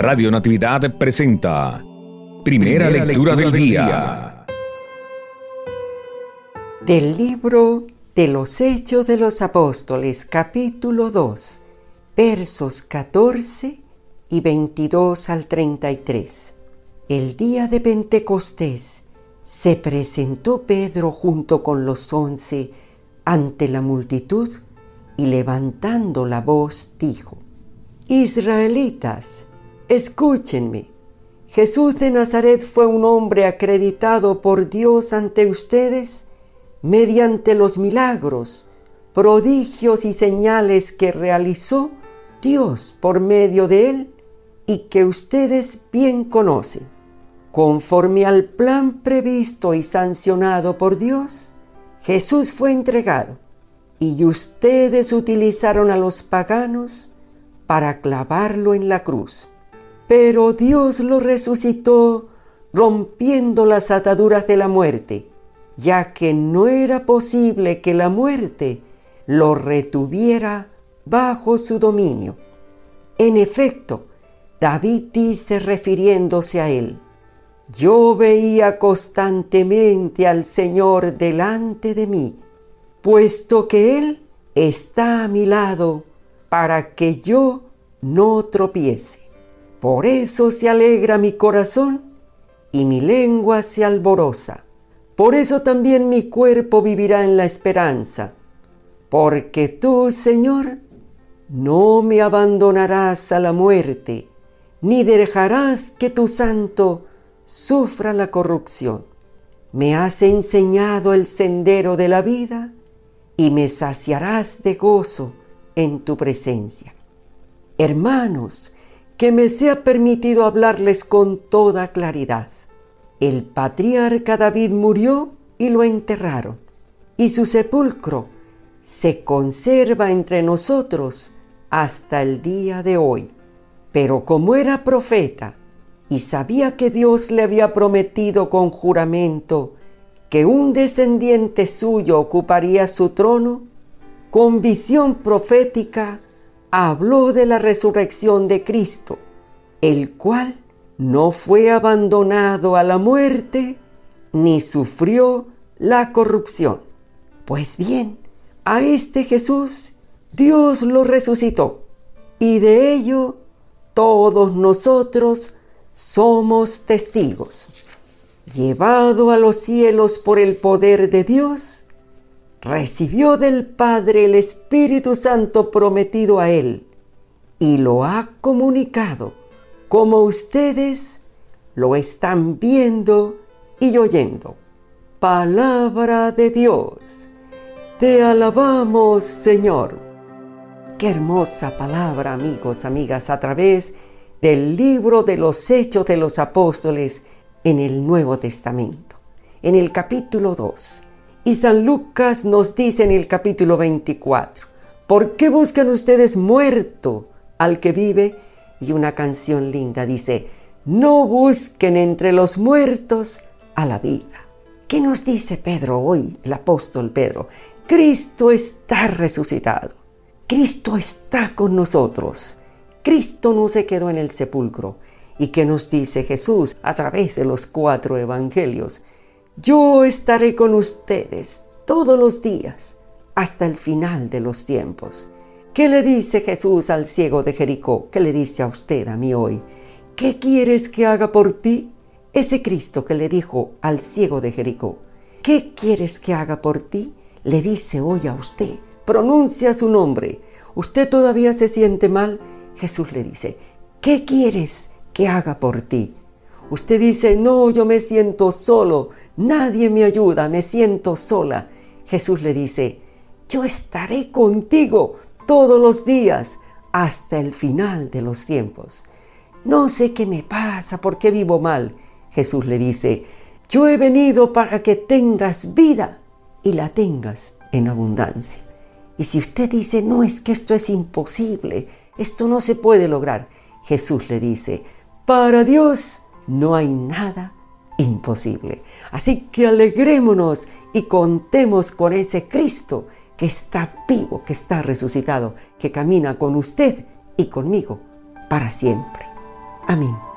Radio Natividad presenta Primera, lectura, del, día. Del libro de los Hechos de los Apóstoles, capítulo 2, versos 14 y 22 al 33. El día de Pentecostés se presentó Pedro junto con los once ante la multitud y levantando la voz dijo, Israelitas, escúchenme. Jesús de Nazaret fue un hombre acreditado por Dios ante ustedes mediante los milagros, prodigios y señales que realizó Dios por medio de él y que ustedes bien conocen. Conforme al plan previsto y sancionado por Dios, Jesús fue entregado y ustedes utilizaron a los paganos para clavarlo en la cruz. Pero Dios lo resucitó rompiendo las ataduras de la muerte, ya que no era posible que la muerte lo retuviera bajo su dominio. En efecto, David dice refiriéndose a él, yo veía constantemente al Señor delante de mí, puesto que Él está a mi lado para que yo no tropiece. Por eso se alegra mi corazón y mi lengua se alborosa. Por eso también mi cuerpo vivirá en la esperanza. Porque tú, Señor, no me abandonarás a la muerte, ni dejarás que tu santo sufra la corrupción. Me has enseñado el sendero de la vida y me saciarás de gozo en tu presencia. Hermanos, que me sea permitido hablarles con toda claridad. El patriarca David murió y lo enterraron, y su sepulcro se conserva entre nosotros hasta el día de hoy. Pero como era profeta y sabía que Dios le había prometido con juramento que un descendiente suyo ocuparía su trono, con visión profética habló de la resurrección de Cristo, el cual no fue abandonado a la muerte ni sufrió la corrupción. Pues bien, a este Jesús Dios lo resucitó y de ello todos nosotros somos testigos. Llevado a los cielos por el poder de Dios, recibió del Padre el Espíritu Santo prometido a él y lo ha comunicado como ustedes lo están viendo y oyendo. Palabra de Dios. Te alabamos, Señor. Qué hermosa palabra, amigos, amigas, a través del libro de los Hechos de los Apóstoles en el Nuevo Testamento, en el capítulo 2 y San Lucas nos dice en el capítulo 24, ¿por qué buscan ustedes muerto al que vive? Y una canción linda dice, no busquen entre los muertos a la vida. ¿Qué nos dice Pedro hoy, el apóstol Pedro? Cristo está resucitado. Cristo está con nosotros. Cristo no se quedó en el sepulcro. ¿Y qué nos dice Jesús a través de los cuatro evangelios? Yo estaré con ustedes todos los días hasta el final de los tiempos. ¿Qué le dice Jesús al ciego de Jericó? ¿Qué le dice a usted, a mí hoy? ¿Qué quieres que haga por ti? Ese Cristo que le dijo al ciego de Jericó, ¿qué quieres que haga por ti? Le dice hoy a usted, pronuncia su nombre. ¿Usted todavía se siente mal? Jesús le dice, ¿qué quieres que haga por ti? Usted dice, no, yo me siento solo, nadie me ayuda, me siento sola. Jesús le dice, yo estaré contigo todos los días hasta el final de los tiempos. No sé qué me pasa, por qué vivo mal. Jesús le dice, yo he venido para que tengas vida y la tengas en abundancia. Y si usted dice, no, es que esto es imposible, esto no se puede lograr, Jesús le dice, para Dios no hay nada imposible. Así que alegrémonos y contemos con ese Cristo que está vivo, que está resucitado, que camina con usted y conmigo para siempre. Amén.